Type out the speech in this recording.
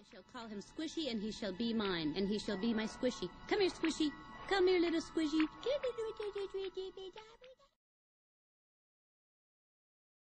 I shall call him Squishy, and he shall be mine, and he shall be my Squishy. Come here, Squishy. Come here, little Squishy.